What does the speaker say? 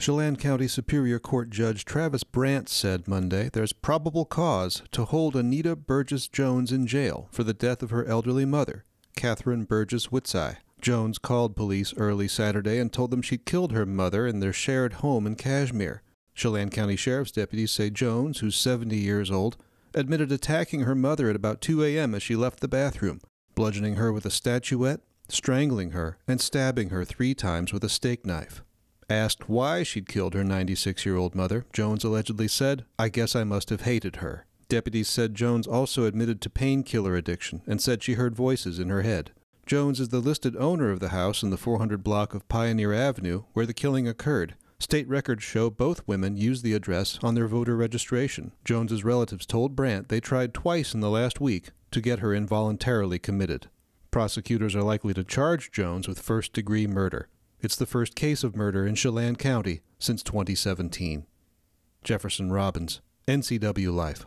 Chelan County Superior Court Judge Travis Brandt said Monday there's probable cause to hold Anita Burgess Jones in jail for the death of her elderly mother, Catherine Burgess Whitseye. Jones called police early Saturday and told them she'd killed her mother in their shared home in Cashmere. Chelan County Sheriff's deputies say Jones, who's 70 years old, admitted attacking her mother at about 2 a.m. as she left the bathroom, bludgeoning her with a statuette, strangling her, and stabbing her three times with a steak knife. Asked why she'd killed her 96 year old mother, Jones allegedly said, I guess I must have hated her. Deputies said Jones also admitted to painkiller addiction and said she heard voices in her head. Jones is the listed owner of the house in the 400 block of Pioneer Avenue where the killing occurred. State records show both women used the address on their voter registration. Jones's relatives told Brandt they tried twice in the last week to get her involuntarily committed. Prosecutors are likely to charge Jones with first degree murder. It's the first case of murder in Chelan County since 2017. Jefferson Robbins, NCW Life.